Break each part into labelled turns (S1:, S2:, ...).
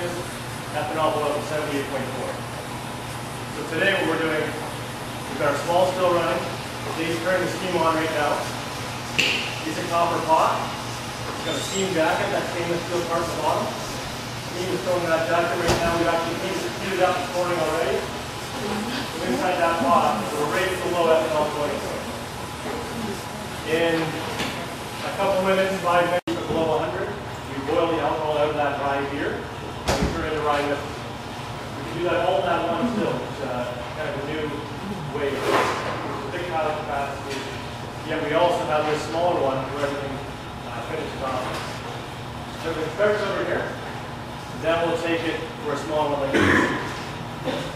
S1: CO2, ethanol below 78.4. So today what we're doing, we've got our small still running. Dave's turning the steam on right now. He's a copper pot. It's got a steam jacket, that stainless steel part at the bottom. Steam is throwing that jacket right now. We've actually heated it up this morning already. So inside that pot, we're right below ethanol. Do that all in that one still, which uh, kind of a new way. It's a big capacity. Yet we also have this smaller one where everything uh, finishes off. So it starts over here, then we'll take it for a small one like this.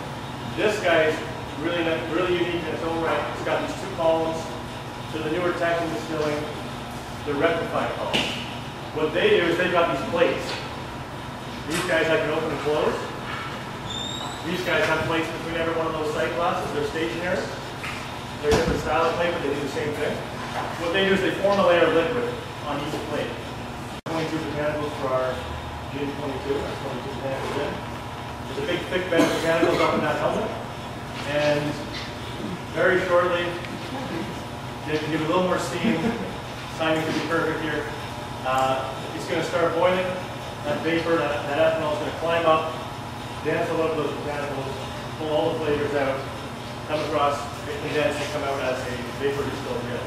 S1: This guy is really, really unique in its own right. It's got these two columns. So the newer Texan distilling, the rectified columns. What they do is they've got these plates. These guys I can open and close. These guys have plates between every one of those sight glasses. They're stationary. They're different style of plate, but they do the same thing. What they do is they form a layer of liquid on each plate. 22 botanicals for our gin 22. That's 22 botanicals in. There's a big thick bed of botanicals up in that helmet. And very shortly, can give a little more steam. Timing could be perfect here. Uh, it's going to start boiling. That vapor, that, that ethanol is going to climb up, dance a lot of those botanicals, pull all the flavors out, come across, get condensed, and come out as a vapor distilled gin.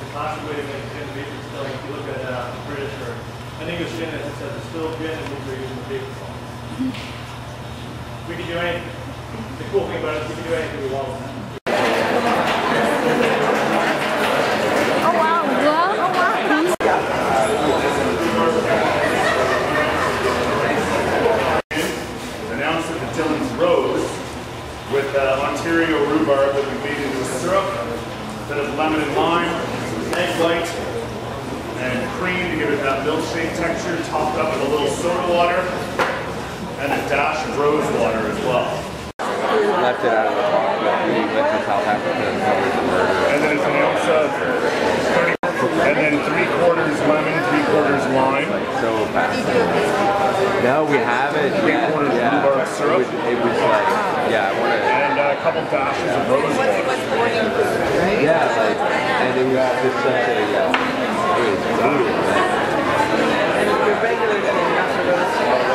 S1: The classic way to make gin vapor distilling, if you look at uh, British or an English gin, it says distilled gin, and they're using the vapor form. We can do anything. The cool thing about it is we can do anything we want with that.
S2: Oh wow, what? Oh wow.
S3: an ounce of the Dillon's Rose with uh, Ontario rhubarb that we made into a syrup, a bit of lemon and lime, egg white, and cream to give it that milkshake texture, topped up with a little soda water, and a dash of rose water as well.
S4: left it out of the box, but we went to South Africa and covered the murder.
S3: And then it's an ounce of 30, and then three quarters lemon, three quarters lime,
S4: So fast. No, we haven't
S3: yet. quarters Yeah. syrup. It was,
S4: it was like, yeah, I want
S3: to, a couple dashes of rose water.
S4: yeah, like, and it was just such a, yeah, it was
S3: brutal,
S4: man.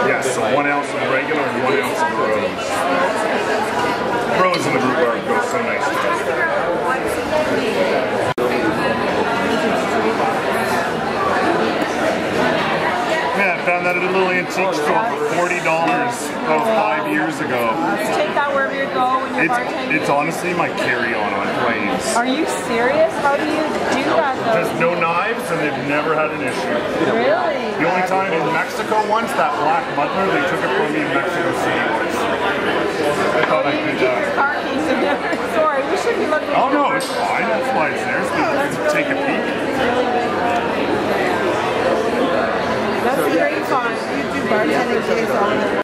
S3: Yes, so one ounce of regular and one ounce of rose. Rose in the rhubarb go so nice. Yeah, I found that at a little antique store for forty dollars about five years ago.
S2: Take that wherever you go when you're it's,
S3: it's honestly my carry-on on planes.
S2: Are you serious? How do you do that though?
S3: Just no knives and they've never had an issue.
S2: Really?
S3: The only time in Mexico once, that black butler, they took it from me in Mexico City once. I thought I could uh,
S2: car. We should be looking
S3: Oh no, it's fine. That's why it's there. So oh, that's really take good. a peek.
S2: That's great fun. You do bartending case all the